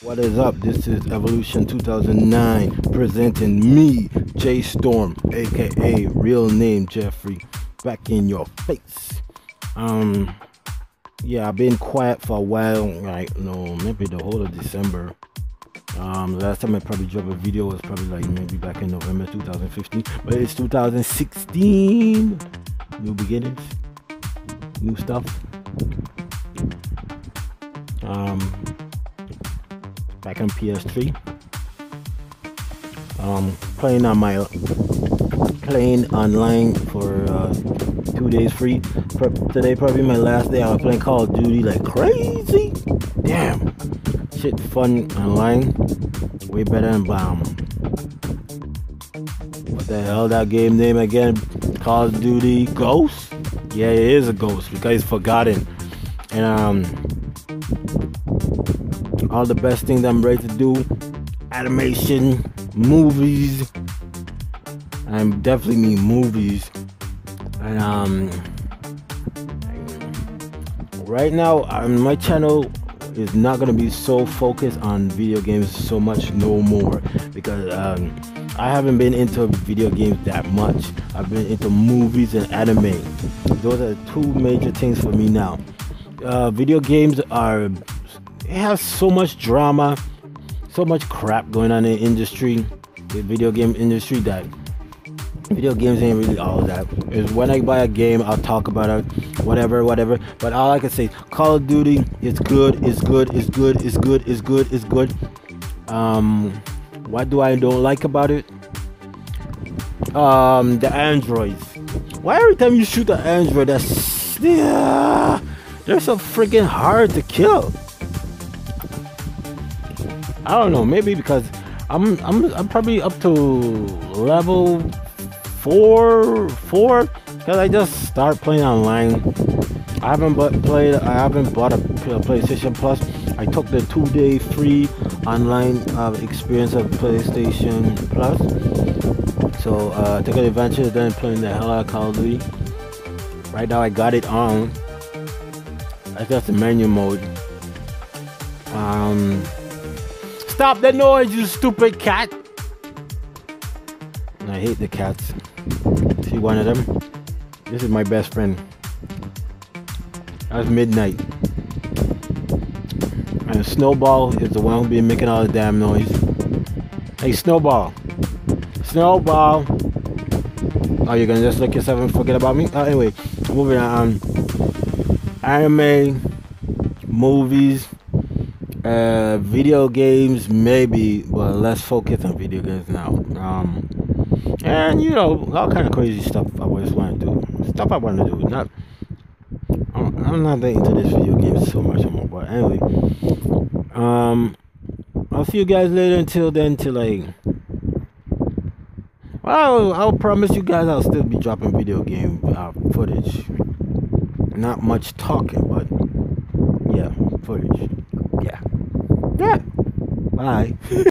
What is up? This is Evolution 2009 presenting me, Jay Storm, aka real name Jeffrey, back in your face. Um, yeah, I've been quiet for a while, like no, maybe the whole of December. Um, last time I probably dropped a video was probably like maybe back in November 2015, but it's 2016. New beginnings, new stuff. Um, back on PS3. Um, playing on my playing online for uh, two days free. today probably my last day. I was playing Call of Duty like crazy. Damn, shit fun online. Way better than Bomb. What the hell that game name again? Call of Duty Ghost? Yeah, it is a ghost because it's forgotten. And um all the best things I'm ready to do animation, movies. I'm definitely mean movies. And um right now on my channel is not gonna be so focused on video games so much no more because um, I haven't been into video games that much. I've been into movies and anime. Those are two major things for me now. Uh, video games are it has so much drama, so much crap going on in the industry, the video game industry that video games ain't really all of that. Is when I buy a game, I'll talk about it, whatever, whatever. But all I can say, Call of Duty, it's good, it's good, it's good, it's good, it's good, it's good. Um, what do I don't like about it? Um, the androids. Why every time you shoot an android, that's yeah, they're so freaking hard to kill. I don't know, maybe because I'm I'm I'm probably up to level four four because I just start playing online. I haven't but played. I haven't bought a, PlayStation Plus. I took the two day free online uh, experience of PlayStation Plus. So uh, took advantage of then playing the hell out of Call of Duty. Right now I got it on. I got the menu mode. Um, stop the noise, you stupid cat! I hate the cats. See one of them? This is my best friend. That's midnight. And Snowball is the one who been making all the damn noise. Hey, Snowball. Snowball. Oh, you're gonna just look yourself and forget about me? Oh, anyway, moving on. Anime, movies, uh, video games, maybe, but let's focus on video games now. Um, and you know, all kind of crazy stuff I always want to do. Stuff I want to do. Not, I'm not that into this video game so much anymore. But anyway, um, I'll see you guys later. Until then, till like, well, I'll promise you guys I'll still be dropping video game uh, footage. Not much talking, but yeah, footage. Yeah. Yeah. Bye.